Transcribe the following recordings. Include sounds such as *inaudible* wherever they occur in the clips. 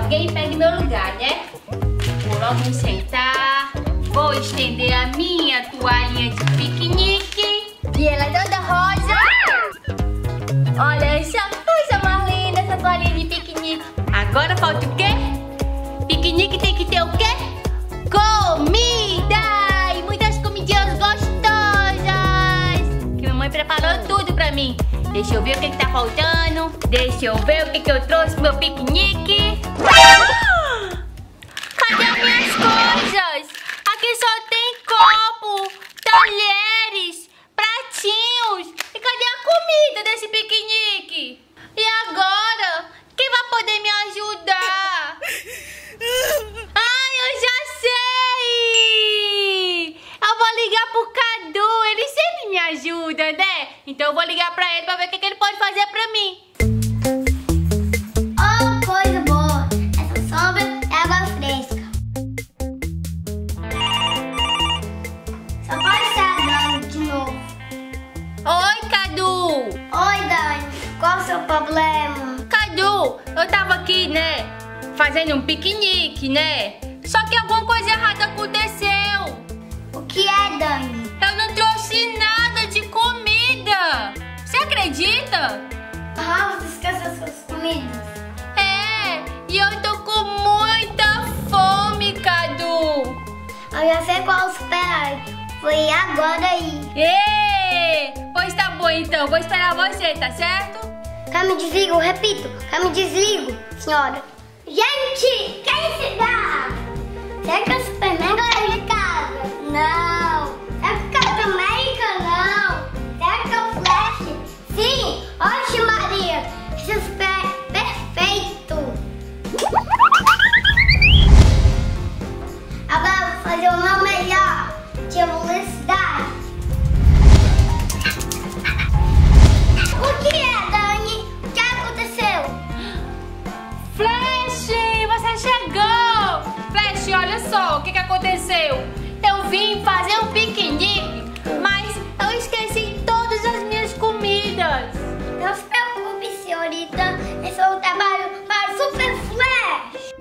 alguém pegue meu lugar, né? Vou logo me sentar, vou estender a minha toalhinha de piquenique. E ela é toda rosa. Olha essa coisa mais linda, essa toalhinha de piquenique. Agora falta o quê? Piquenique tem que ter o quê? Comida! Preparou tudo pra mim. Deixa eu ver o que, que tá faltando. Deixa eu ver o que, que eu trouxe pro meu piquenique. Ah! Cadê as minhas coisas? Aqui só tem copo, talheres, pratinhos. E cadê a comida desse piquenique? E agora? Quem vai poder me ajudar? *laughs* Ai, eu já sei! Eu vou ligar pro Cadu, ele sempre me ajuda, né? Então eu vou ligar pra ele pra ver o que, que ele pode fazer pra mim. Oh, coisa boa! Essa sombra é água fresca. Só pode ser a Dani de novo. Oi, Cadu! Oi, Dani. Qual o seu problema? Cadu, eu tava aqui, né? Fazendo um piquenique, né? Só que alguma coisa errada aconteceu. O que é, Dani? Eu não trouxe nada acredita? Ah, você esqueceu suas comidas. É, e eu tô com muita fome, Cadu. Eu já sei qual esperar. Foi agora aí. Ê! Pois tá bom então, vou esperar você, tá certo? Cá me desligo, repito. Cá me desligo, senhora. Gente, quem se dá? Será que o Superman é de casa? Não. O que, que aconteceu. Eu vim fazer um piquenique, mas eu esqueci todas as minhas comidas. Não se preocupe, senhorita. Esse é o trabalho para o Super Flash.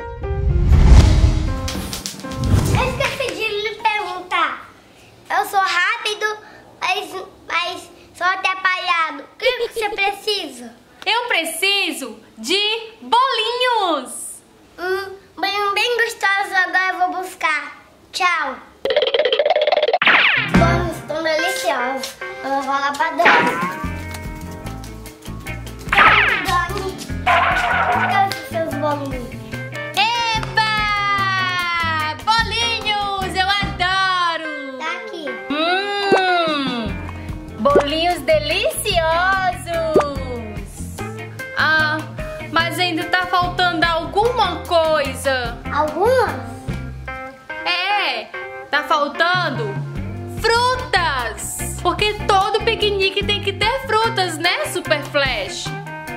Eu esqueci de lhe perguntar. Eu sou rápido, mas, mas sou atrapalhado. O que você precisa? Eu preciso de bolinhos. Hum, bem, bem gostoso. Agora eu vou buscar. Tchau. Bom, estão deliciosos. Eu vou lá pra Dani. Dani, cadê seus bolinhos? Faltando frutas! Porque todo piquenique tem que ter frutas, né, Super Flash?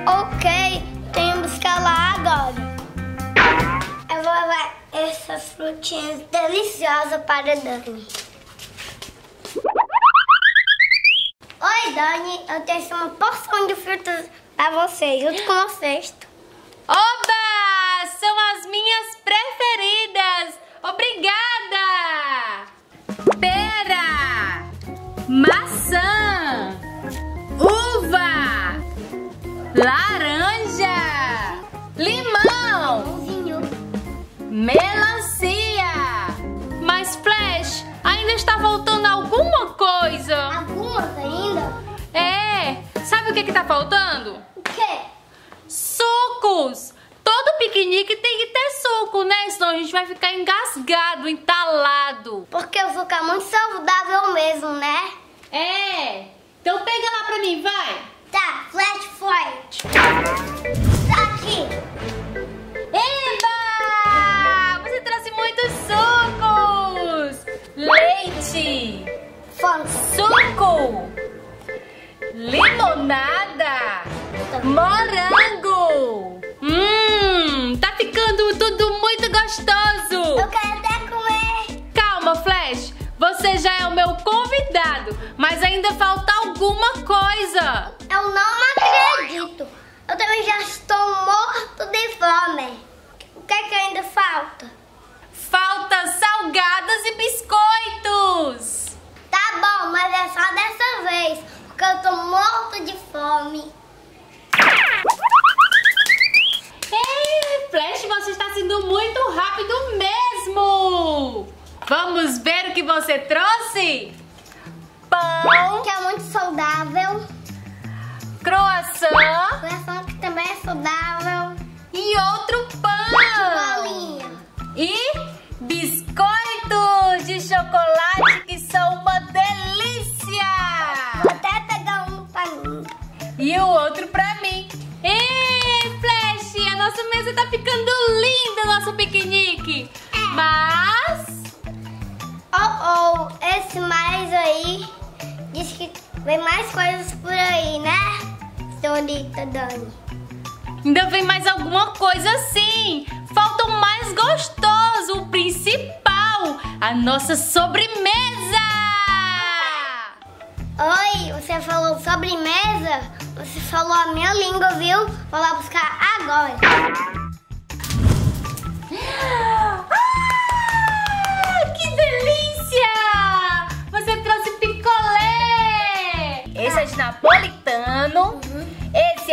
Ok, tenho que buscar lá agora. Eu vou levar essas frutinhas deliciosas para Dani. Oi, Dani. Eu tenho uma porção de frutas para você, junto com o cesto. Oba! São as Ainda? É! Sabe o que que tá faltando? O quê? Sucos! Todo piquenique tem que ter suco, né? Senão a gente vai ficar engasgado, entalado. Porque o suco é muito saudável mesmo, né? É! Então pega lá pra mim, vai! Tá, flash forte. Tá aqui. Eba! Já é o meu convidado, mas ainda falta alguma coisa! Eu não acredito. Eu também já estou morto de fome. O que, é que ainda falta? Falta salgados e biscoitos. Tá bom, mas é só dessa vez, porque eu tô morto de fome. Ei, Flash, você está sendo muito. Vamos ver o que você trouxe? Pão. Que é muito saudável. Croissant. Croissant que também é saudável. E outro pão. Bolinha. E biscoitos de chocolate que são uma delícia. Vou até pegar um pra mim. E o outro pra mim. Ei, Flash, a nossa mesa tá ficando vem mais coisas por aí, né? Senhorita Dani. Ainda vem mais alguma coisa assim. Falta o mais gostoso, o principal, a nossa sobremesa. Oi, você falou sobremesa? Você falou a minha língua, viu? Vou lá buscar agora.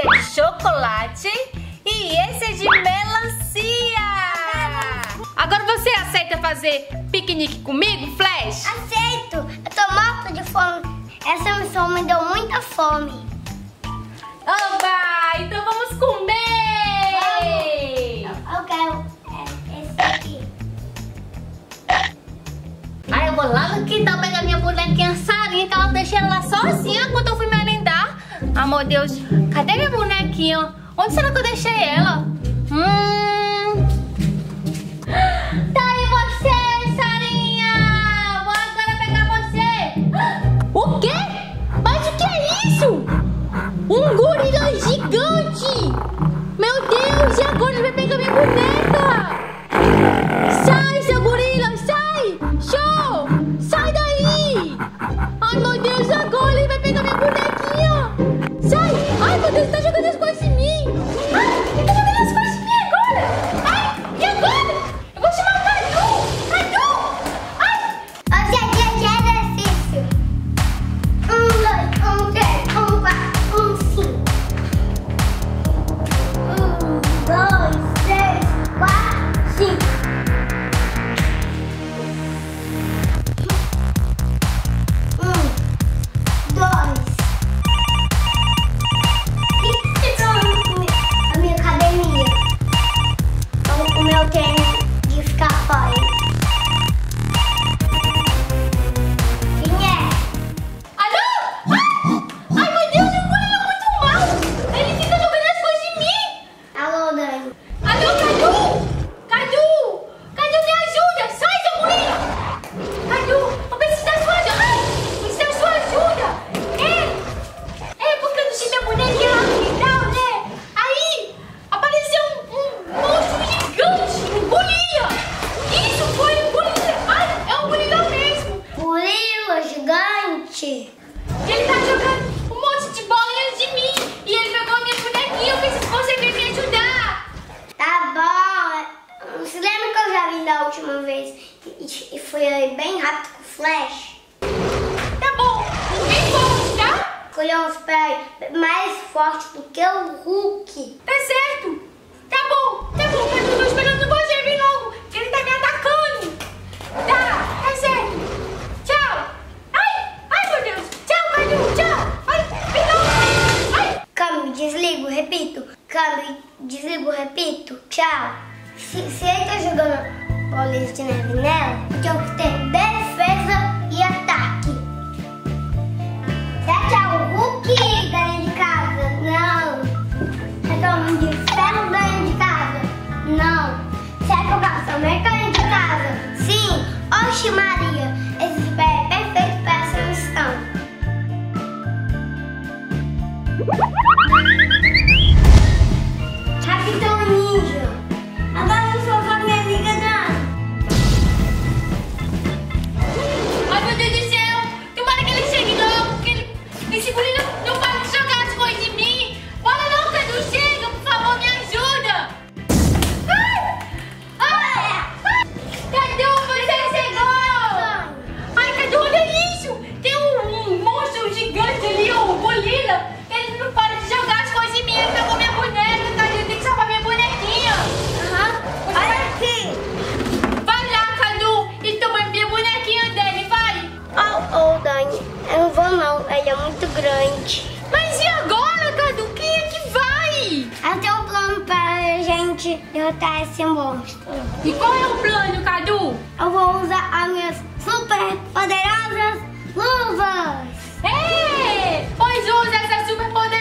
É de chocolate e esse é de melancia. Agora você aceita fazer piquenique comigo, Flash? Aceito! Eu tô morta de fome. Essa missão me deu muita fome. Oba! Ah, meu Deus, cadê minha bonequinha? Onde será que eu deixei ela? Hum... Flash? Tá bom, bem forte, tá? Escolheu uns pés mais fortes do que o Hulk. Tá certo. Eu esse monstro. E qual é o plano, Cadu? Eu vou usar as minhas super poderosas luvas. É! Pois usa essas super poderosas